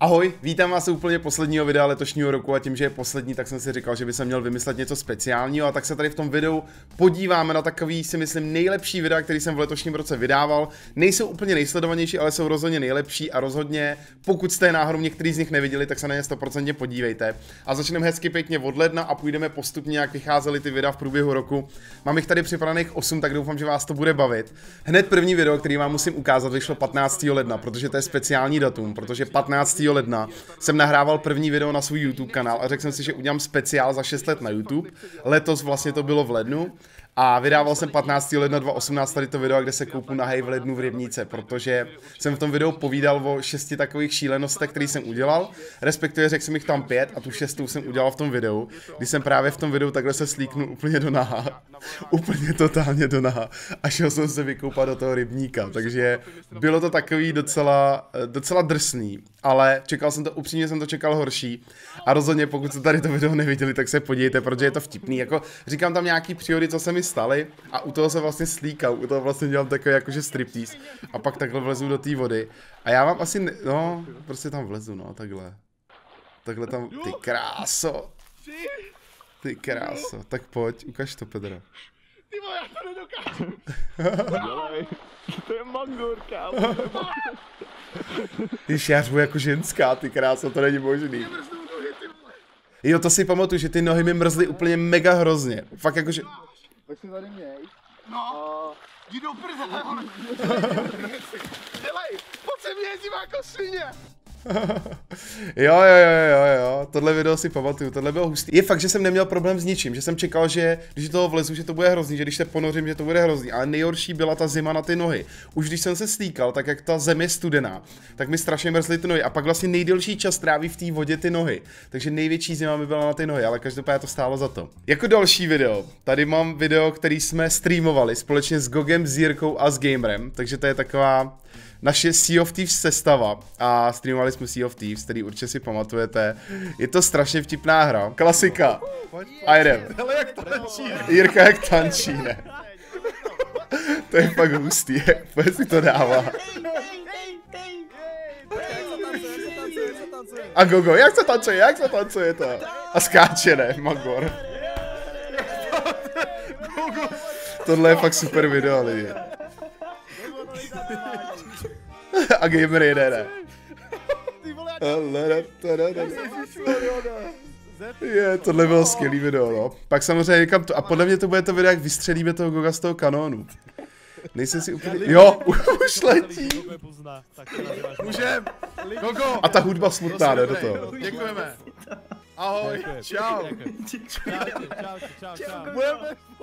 Ahoj, vítám vás u úplně posledního videa letošního roku a tím, že je poslední, tak jsem si říkal, že by se měl vymyslet něco speciálního a tak se tady v tom videu podíváme na takový, si myslím, nejlepší videa, který jsem v letošním roce vydával. Nejsou úplně nejsledovanější, ale jsou rozhodně nejlepší a rozhodně, pokud jste náhodou některý z nich neviděli, tak se na ně 100% podívejte. A začneme hezky pěkně od ledna a půjdeme postupně, jak vycházely ty videa v průběhu roku. Mám jich tady připravených 8, tak doufám, že vás to bude bavit. Hned první video, který vám musím ukázat, vyšlo 15. ledna, protože to je speciální datum, protože 15 ledna jsem nahrával první video na svůj YouTube kanál a řekl jsem si, že udělám speciál za 6 let na YouTube. Letos vlastně to bylo v lednu a vydával jsem 15. ledna 2018 tady to video, kde se koupu hej v lednu v Rybníce, protože jsem v tom videu povídal o šesti takových šílenostech, který jsem udělal, respektive řekl jsem jich tam pět a tu šestou jsem udělal v tom videu, kdy jsem právě v tom videu takhle se slíknul úplně do naha, úplně totálně do naha a šel jsem se vykoupat do toho rybníka, takže bylo to takový docela, docela drsný, ale čekal jsem to, upřímně jsem to čekal horší. A rozhodně pokud jste tady to video neviděli, tak se podívejte, protože je to vtipný, jako říkám tam nějaký příhody, co se mi staly a u toho se vlastně slíkal, u toho vlastně dělám takový jakože striptease a pak takhle vlezu do té vody a já vám asi, ne, no, prostě tam vlezu, no, takhle. Takhle tam, ty kráso. Ty kráso, tak pojď, ukaž to, Pedro. Ty vole, já to nedokážu. Dělej. To je mangur, kámo. Já řvu jako ženská, ty kráso, to není možný. Jo, to si pamatuju, že ty nohy mi mrzly úplně mega hrozně. Fakt jakože... Tak si tady měj. No. Jdi do prdele, Dělej, pojď se mě jezdím jako svině. jo, jo, jo, jo, jo, tohle video si pamatuju, tohle bylo hustý. Je fakt, že jsem neměl problém s ničím, že jsem čekal, že když do toho vlezu, že to bude hrozný, že když se ponořím, že to bude hrozný, ale nejhorší byla ta zima na ty nohy. Už když jsem se stýkal, tak jak ta zem je studená, tak mi strašně mrzly ty nohy a pak vlastně nejdelší čas tráví v té vodě ty nohy. Takže největší zima mi byla na ty nohy, ale každopádně to stálo za to. Jako další video, tady mám video, který jsme streamovali společně s Gogem, s Jirkou a s Gamerem, takže to je taková naše Sea of Thieves sestava a streamovali jsme Sea of Thieves, který určitě si pamatujete. Je to strašně vtipná hra. Klasika. A jdem. jak tančí. Jirka jak tančí, ne? to je fakt hustý, jak si to dává. A Gogo, jak se tancuje, jak se tancuje to? A skáče, ne, Magor. Tohle je fakt super video, lidi. A gamer jede, ne? Je, tohle bylo skvělý video, no. Pak samozřejmě říkám to, a podle mě to bude to video, jak vystřelíme toho Goga z toho kanónu. Nejsem si úplně... Jo, už letí. Můžem. Gogo. A ta hudba smutná, ne, do toho. Děkujeme. Ahoj, čau. Čau, čau, čau,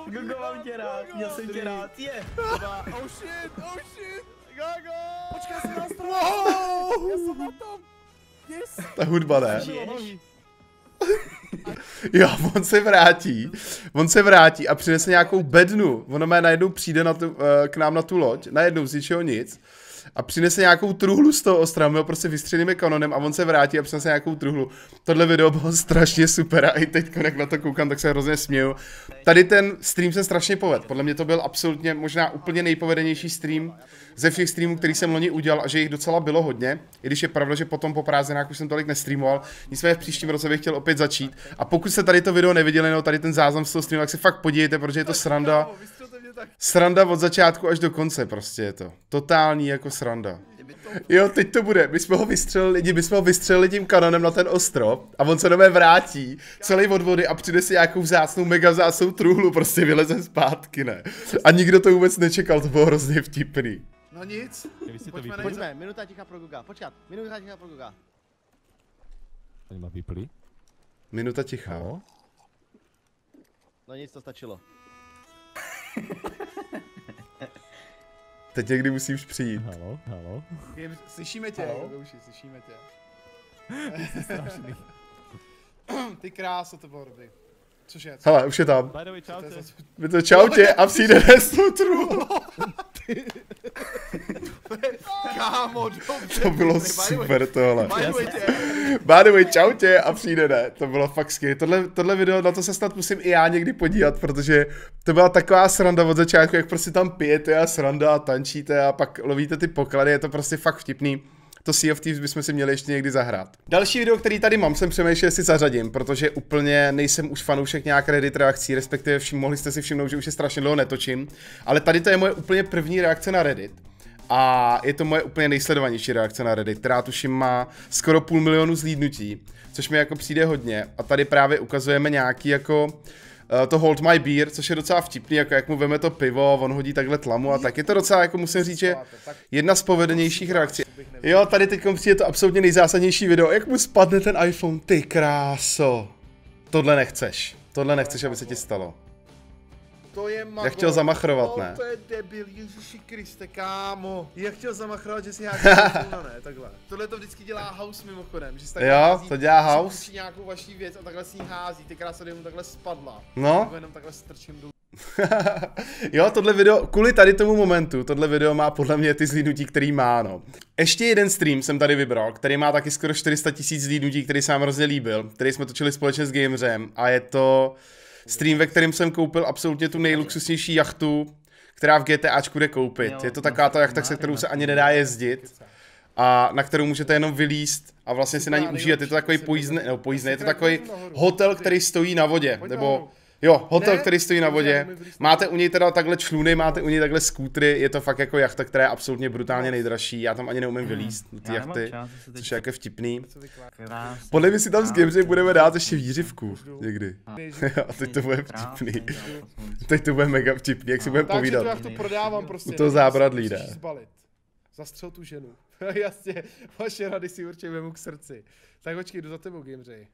Gogo, mám tě rád, měl jsem tě rád, je. Oh shit, oh shit. Gogo. Počkej, jsem na stranu. Wow. Já jsem na tom. Yes. Ta hudba ne. Jo, on se vrátí, on se vrátí a přinese nějakou bednu. Ono má najednou přijde na tu, eh, k nám na tu loď, najednou z ničeho nic a přinese nějakou truhlu z toho ostrova, my ho prostě vystřelíme kanonem a on se vrátí a přinese nějakou truhlu. Tohle video bylo strašně super a i teď, jak na to koukám, tak se hrozně směju. Tady ten stream se strašně poved. Podle mě to byl absolutně možná úplně nejpovedenější stream ze všech streamů, který jsem loni udělal a že jich docela bylo hodně, i když je pravda, že potom po prázdninách už jsem tolik nestreamoval. Nicméně v příštím roce bych chtěl opět začít. A pokud jste tady to video neviděli, no tady ten záznam z toho streamu, tak se fakt podívejte, protože je to sranda. Sranda od začátku až do konce prostě je to. Totální jako sranda. Jo, teď to bude. My jsme ho vystřelili, my jsme ho vystřelili tím kanonem na ten ostrov a on se do mě vrátí celý od vody a přijde si nějakou vzácnou, mega vzácnou truhlu, prostě vyleze zpátky, ne. A nikdo to vůbec nečekal, to bylo hrozně vtipný. No nic. Pojďme Pojďme, minuta ticha pro Goga, počkat, minuta ticha pro Goga. Ani má vyplý. Minuta ticha. No. No nic, to stačilo. Teď někdy musíš přijít. Halo, halo. Slyšíme tě, Halo? Gouši, slyšíme tě. Ty kráso, to bylo dobrý. Cože? Co? Hele, už je tam. By the way, čau tě. to čau tě a přijde tou truhlou. Kámo, dobře. To bylo super tohle. By the way, tě. By the way, čau tě a přijde ne. To bylo fakt skvělé. Tohle, tohle video, na to se snad musím i já někdy podívat, protože to byla taková sranda od začátku, jak prostě tam pijete a sranda a tančíte a pak lovíte ty poklady, je to prostě fakt vtipný. to Sea of Thieves bychom si měli ještě někdy zahrát. Další video, který tady mám, jsem přemýšlel, jestli zařadím, protože úplně nejsem už fanoušek nějak Reddit reakcí, respektive všim, mohli jste si všimnout, že už je strašně dlouho netočím, ale tady to je moje úplně první reakce na Reddit. A je to moje úplně nejsledovanější reakce na Reddit, která tuším má skoro půl milionu zlídnutí, což mi jako přijde hodně. A tady právě ukazujeme nějaký jako uh, to Hold My Beer, což je docela vtipný, jako jak mu veme to pivo, on hodí takhle tlamu a tak. Je to docela, jako musím říct, že jedna z povedenějších reakcí. Jo, tady teď přijde to absolutně nejzásadnější video, jak mu spadne ten iPhone, ty kráso. Tohle nechceš, tohle nechceš, aby se ti stalo. To je mago. Jak chtěl zamachrovat, no, ne? to je debil, Ježíši Kriste, kámo. Jak chtěl zamachrovat, že si iPhone, ne, takhle. Tohle to vždycky dělá House mimochodem, že si takhle Jo, hází, to dělá House. nějakou vaší věc a takhle si ji hází, ty krásy mu takhle spadla. No. Nebo jenom takhle strčím dolů. jo, tohle video, kvůli tady tomu momentu, tohle video má podle mě ty zlídnutí, který má, no. Ještě jeden stream jsem tady vybral, který má taky skoro 400 tisíc zlídnutí, který se nám hrozně líbil, který jsme točili společně s Gamerem a je to stream, ve kterém jsem koupil absolutně tu nejluxusnější jachtu, která v GTAčku jde koupit. Je to taková ta jachta, se kterou se ani nedá jezdit a na kterou můžete jenom vylíst a vlastně si na ní užít. Je to takový pojízdný, no pojízdný, je to takový hotel, který stojí na vodě, nebo Jo, hotel, Ne, který stojí na vodě. Máte u něj teda takhle čluny, máte u něj takhle skútry, je to fakt jako jachta, která je absolutně brutálně nejdražší. Já tam ani neumím vylíst do ty jachty, čas, což je jako vtipný. Podle mě si tam s Gamesem budeme dát ještě výřivku někdy. A teď to bude vtipný. Teď to bude mega vtipný, jak si budeme Takže povídat. jachtu prodávám prostě. U toho zábradlí, ne? Zbalit. Zastřel tu ženu. Jasně, vaše rady si určitě vemu k srdci. Tak počkej, jdu za tebou, Gameřej.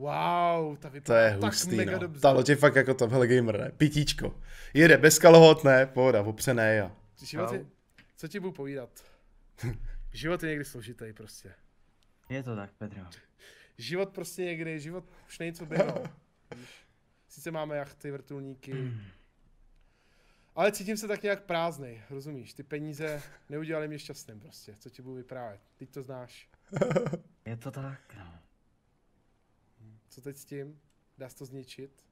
Wow, ta To vypadá je tak hustý, mega no. dobře. Ta loď je fakt jako tohle gamer, ne? Pitíčko. Jede bez kalhot, ne? Pohoda, opřené a... Život je, co ti budu povídat? Život je někdy složitý prostě. Je to tak, Pedro. Život prostě někdy, život už není co bylo. Sice máme jachty, vrtulníky, ale cítím se tak nějak prázdnej, rozumíš? Ty peníze neudělali mě šťastným prostě, co ti budu vyprávět. Teď to znáš. Je to tak, no. Co teď s tím? Dá se to zničit?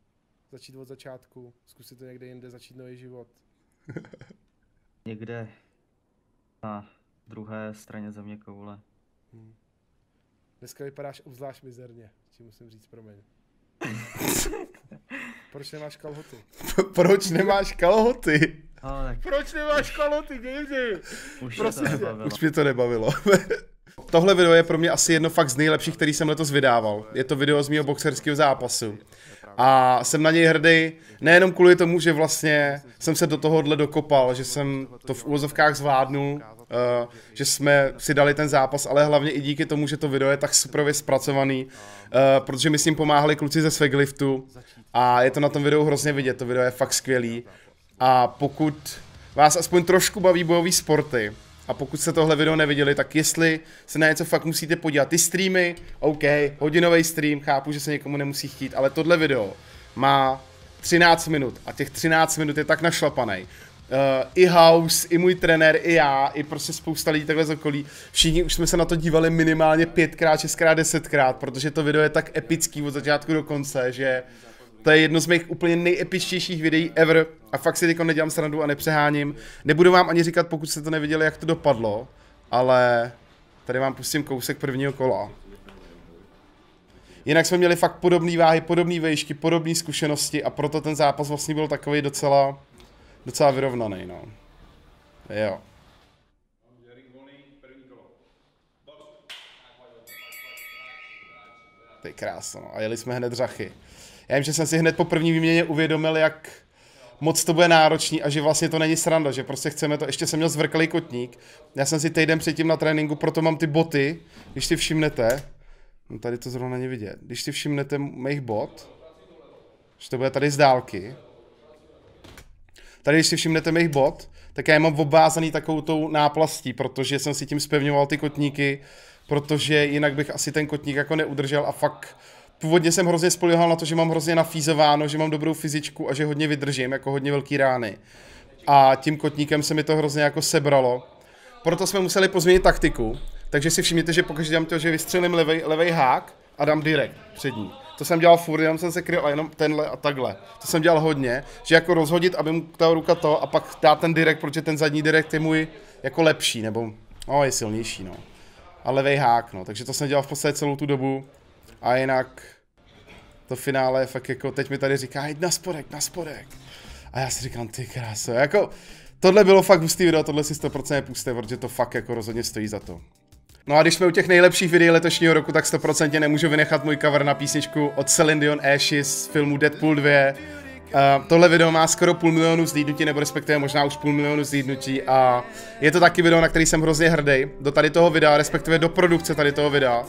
Začít od začátku, zkusit to někde jinde, začít nový život. Někde na druhé straně země koule. Dneska vypadáš obzvlášť mizerně, ti musím říct, promiň. Proč nemáš kalhoty? Proč nemáš kalhoty? Ale tak Proč nemáš kalhoty, Gamesy? už Prosím je to nebavilo. Už mě to nebavilo. Tohle video je pro mě asi jedno fakt z nejlepších, který jsem letos vydával. Je to video z mého boxerského zápasu. A jsem na něj hrdý nejenom kvůli tomu, že vlastně jsem se do tohohle dokopal, že jsem to v úvozovkách zvládnul, uh, že jsme si dali ten zápas, ale hlavně i díky tomu, že to video je tak superově zpracovaný, uh, protože mi s ním pomáhali kluci ze Svegliftu a je to na tom videu hrozně vidět, to video je fakt skvělý. A pokud vás aspoň trošku baví bojové sporty, a pokud jste tohle video neviděli, tak jestli se na něco fakt musíte podívat, ty streamy, OK, hodinový stream, chápu, že se někomu nemusí chtít, ale tohle video má 13 minut a těch 13 minut je tak našlapaný. Uh, I House, i můj trenér, i já, i prostě spousta lidí takhle z okolí. Všichni už jsme se na to dívali minimálně pětkrát, šestkrát, desetkrát, protože to video je tak epický od začátku do konce, že to je jedno z mých úplně nejepičtějších videí ever a fakt si teď nedělám srandu a nepřeháním. Nebudu vám ani říkat, pokud jste to neviděli, jak to dopadlo, ale tady vám pustím kousek prvního kola. Jinak jsme měli fakt podobné váhy, podobné vejšky, podobné zkušenosti a proto ten zápas vlastně byl takový docela, docela vyrovnaný, no. Jo. Ty krásno, no. a jeli jsme hned řachy. Já vím, že jsem si hned po první výměně uvědomil, jak moc to bude náročný a že vlastně to není sranda, že prostě chceme to, ještě jsem měl zvrkalý kotník, já jsem si týden předtím na tréninku, proto mám ty boty, když si všimnete, no tady to zrovna není vidět, když si všimnete mých bot, že to bude tady z dálky, tady když si všimnete mých bot, tak já je mám obvázaný takovou tou náplastí, protože jsem si tím spevňoval ty kotníky, protože jinak bych asi ten kotník jako neudržel a fakt původně jsem hrozně spolíhal na to, že mám hrozně nafízováno, že mám dobrou fyzičku a že hodně vydržím, jako hodně velký rány. A tím kotníkem se mi to hrozně jako sebralo. Proto jsme museli pozměnit taktiku, takže si všimněte, že pokaždé dám to, že vystřelím levej, levej hák a dám direkt přední. To jsem dělal furt, jenom jsem se kryl a jenom tenhle a takhle. To jsem dělal hodně, že jako rozhodit, aby mu ta ruka to a pak dát ten direkt, protože ten zadní direkt je můj jako lepší, nebo No, je silnější, no. A levej hák, no. Takže to jsem dělal v podstatě celou tu dobu. A jinak to finále je fakt jako, teď mi tady říká, jď na spodek, na spodek. A já si říkám, ty kráso, jako, tohle bylo fakt hustý video, tohle si 100% puste, protože to fakt jako rozhodně stojí za to. No a když jsme u těch nejlepších videí letošního roku, tak 100% nemůžu vynechat můj cover na písničku od Celine Dion Ashes z filmu Deadpool 2. Uh, tohle video má skoro půl milionu zlídnutí, nebo respektive možná už půl milionu zlídnutí a je to taky video, na který jsem hrozně hrdý. Do tady toho videa, respektive do produkce tady toho videa,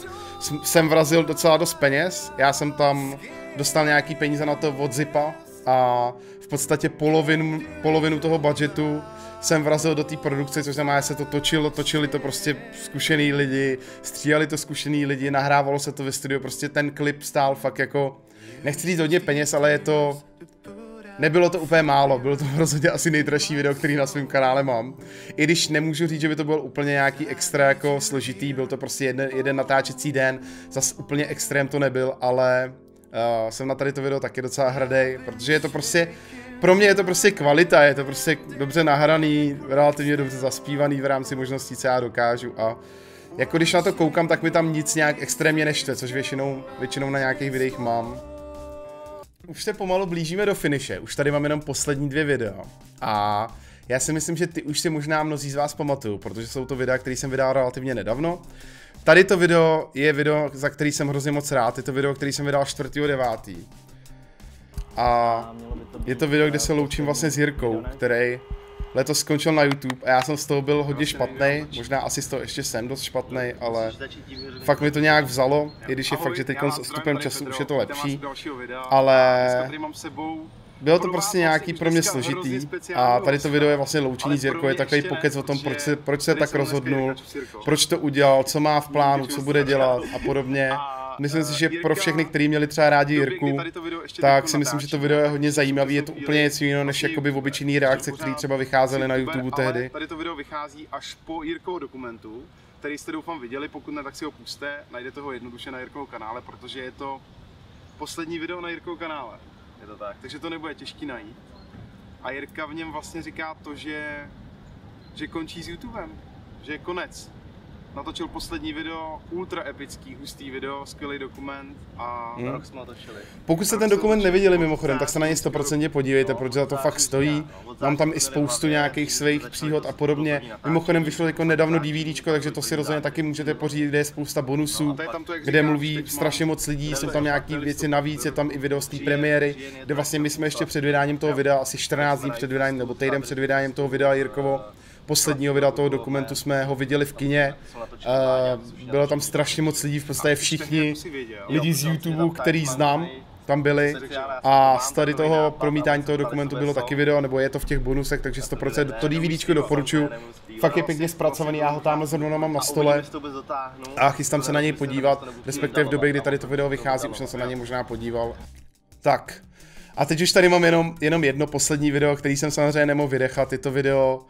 jsem- vrazil docela dost peněz. Já jsem tam dostal nějaký peníze na to od Zipa a v podstatě polovinu, polovinu toho budgetu jsem vrazil do té produkce, což znamená, že se to točilo, točili to prostě zkušený lidi, stříhali to zkušený lidi, nahrávalo se to ve studiu, prostě ten klip stál fakt jako, nechci říct hodně peněz, ale je to, Nebylo to úplně málo, bylo to rozhodně asi nejdražší video, který na svém kanále mám. I když nemůžu říct, že by to byl úplně nějaký extra jako složitý, byl to prostě jeden, jeden natáčecí den, zas úplně extrém to nebyl, ale uh, jsem na tady to video taky docela hrdý, protože je to prostě, pro mě je to prostě kvalita, je to prostě dobře nahraný, relativně dobře zaspívaný v rámci možností, co já dokážu a jako když na to koukám, tak mi tam nic nějak extrémně neštve, což většinou, většinou na nějakých videích mám. Už se pomalu blížíme do finiše, už tady mám jenom poslední dvě videa. A já si myslím, že ty už si možná mnozí z vás pamatují, protože jsou to videa, které jsem vydal relativně nedávno. Tady to video je video, za který jsem hrozně moc rád, je to video, který jsem vydal 4.9. A je to video, kde se loučím vlastně s Jirkou, který letos skončil na YouTube a já jsem z toho byl hodně špatný, možná asi z toho ještě jsem dost špatný, ale fakt mi to nějak vzalo, i když je fakt, že teď s odstupem času už je to lepší, ale bylo to prostě nějaký pro mě složitý a tady to video je vlastně loučení s Jirkou, je takový pokec o tom, proč se, proč se tak rozhodnul, proč to udělal, co má v plánu, co bude dělat a podobně. Myslím si, že pro všechny, kteří měli třeba rádi Jirku, tak si myslím, že to video je hodně zajímavý, je to úplně něco jiného než jakoby obyčejný reakce, které třeba vycházely na YouTube tehdy. Tady to video vychází až po Jirkovo dokumentu, který jste doufám viděli, pokud ne, tak si ho puste, najdete ho jednoduše na Jirkovo kanále, protože je to poslední video na Jirkovo kanále. Je to tak. Takže to nebude těžký najít. A Jirka v něm vlastně říká to, že, že končí s YouTubem, že je konec. Natočil poslední video, ultra epický, hustý video, skvělý dokument a Hmm. Rok jsme točili. Pokud jste ten dokument neviděli mimochodem, tak se na něj 100% podívejte, protože za to fakt stojí. Mám tam i spoustu nějakých svých příhod a podobně. Mimochodem vyšlo jako nedávno DVDčko, takže to si rozhodně taky můžete pořídit, kde je spousta bonusů, jak kde mluví strašně moc lidí, jsou tam nějaký věci navíc, je tam i video z té premiéry, kde vlastně my jsme ještě před vydáním toho videa, asi 14 dní před vydáním, nebo týden před vydáním toho videa Jirkovo, posledního videa toho dokumentu jsme ho viděli v kině. Uh, bylo tam strašně moc lidí, v podstatě všichni lidi z YouTube, který znám, tam byli. A z tady toho promítání toho dokumentu bylo taky video, nebo je to v těch bonusech, takže 100% to DVDčko doporučuju. Fakt je pěkně zpracovaný, já ho tamhle zrovna mám na stole a chystám se na něj podívat, respektive v době, kdy tady to video vychází, už jsem se na něj možná podíval. Tak. A teď už tady mám jenom, jenom jedno poslední video, který jsem samozřejmě nemohl vydechat, je to video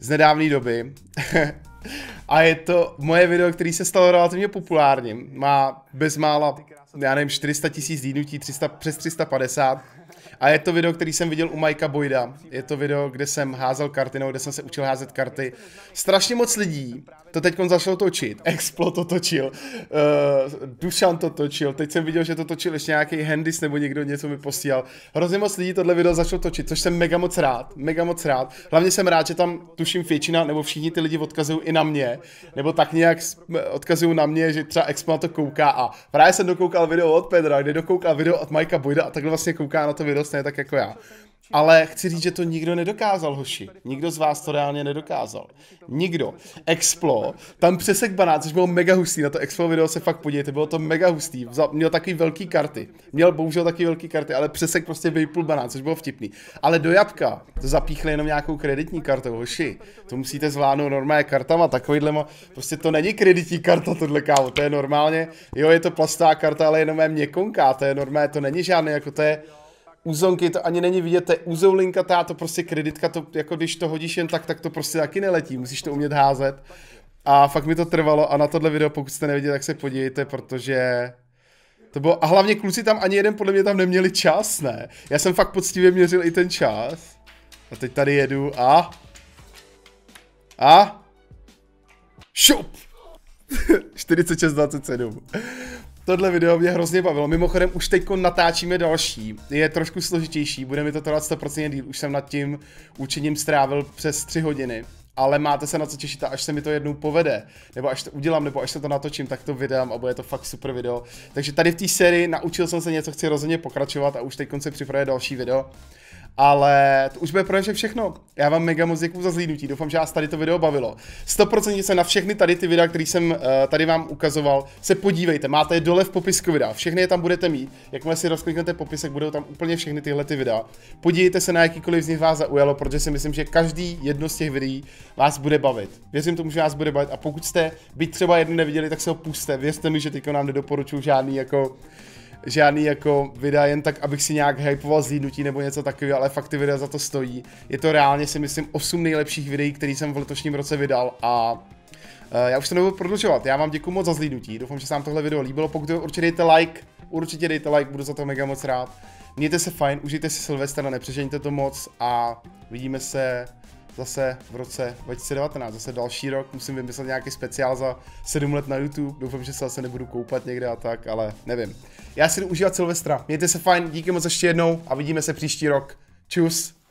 z nedávné doby. a je to moje video, který se stalo relativně populárním. Má bezmála, já nevím, 400 tisíc lídnutí, 300, přes 350. A je to video, který jsem viděl u Majka Boyda. Je to video, kde jsem házel karty, nebo kde jsem se učil házet karty. Strašně moc lidí to teď začalo točit. Explo to točil, uh, Dušan to točil, teď jsem viděl, že to točil ještě nějaký Handys nebo někdo něco mi posílal. Hrozně moc lidí tohle video začalo točit, což jsem mega moc rád, mega moc rád. Hlavně jsem rád, že tam tuším většina, nebo všichni ty lidi odkazují i na mě, nebo tak nějak odkazují na mě, že třeba Explo to kouká a právě jsem dokoukal video od Pedra, kde dokoukal video od Mikea Boyda a takhle vlastně kouká na to video stejně tak jako já. Ale chci říct, že to nikdo nedokázal, hoši. Nikdo z vás to reálně nedokázal. Nikdo. Explo, tam přesek banát, což bylo mega hustý, na to Explo video se fakt podívejte, bylo to mega hustý. Vzal, měl takový velký karty. Měl bohužel taky velký karty, ale přesek prostě Vapul banát, což bylo vtipný. Ale do jabka to zapíchli jenom nějakou kreditní kartou, hoši. To musíte zvládnout normálně kartama, takovýhle, prostě to není kreditní karta tohle kámo, to je normálně, jo je to plastová karta, ale jenom je měkonká, to je normálně, to není žádný, jako to je, úzonky, to ani není vidět, to je úzoulinkatá, to prostě kreditka, to jako když to hodíš jen tak, tak to prostě taky neletí, musíš to umět házet. A fakt mi to trvalo a na tohle video, pokud jste neviděli, tak se podívejte, protože to bylo, a hlavně kluci tam ani jeden podle mě tam neměli čas, ne? Já jsem fakt poctivě měřil i ten čas. A teď tady jedu a... A... Šup! 46.27. Tohle video mě hrozně bavilo. Mimochodem už teď natáčíme další. Je trošku složitější, bude mi to trvat 100% díl. Už jsem nad tím učením strávil přes 3 hodiny. Ale máte se na co těšit a až se mi to jednou povede, nebo až to udělám, nebo až se to natočím, tak to vydám a bude to fakt super video. Takže tady v té sérii naučil jsem se něco, chci rozhodně pokračovat a už teď se připravuje další video. Ale to už bude pro dnešek všechno. Já vám mega moc děkuji za zlídnutí, doufám, že vás tady to video bavilo. 100% se na všechny tady ty videa, které jsem uh, tady vám ukazoval, se podívejte, máte je dole v popisku videa, všechny je tam budete mít. Jakmile si rozkliknete popisek, budou tam úplně všechny tyhle ty videa. Podívejte se na jakýkoliv z nich vás zaujalo, protože si myslím, že každý jedno z těch videí vás bude bavit. Věřím tomu, že vás bude bavit a pokud jste byť třeba jednu neviděli, tak se ho puste. Věřte mi, že teďko nám nedoporučuju žádný jako žádný jako videa jen tak, abych si nějak hypoval zlídnutí nebo něco takového, ale fakt ty videa za to stojí. Je to reálně si myslím 8 nejlepších videí, který jsem v letošním roce vydal a uh, já už to nebudu prodlužovat. Já vám děkuji moc za zlídnutí. Doufám, že se vám tohle video líbilo. Pokud jo, určitě dejte like, určitě dejte like, budu za to mega moc rád. Mějte se fajn, užijte si Silvestra, nepřeženíte to moc a vidíme se zase v roce 2019, zase další rok, musím vymyslet nějaký speciál za 7 let na YouTube, doufám, že se zase nebudu koupat někde a tak, ale nevím. Já si jdu užívat Silvestra, mějte se fajn, díky moc ještě jednou a vidíme se příští rok. Čus.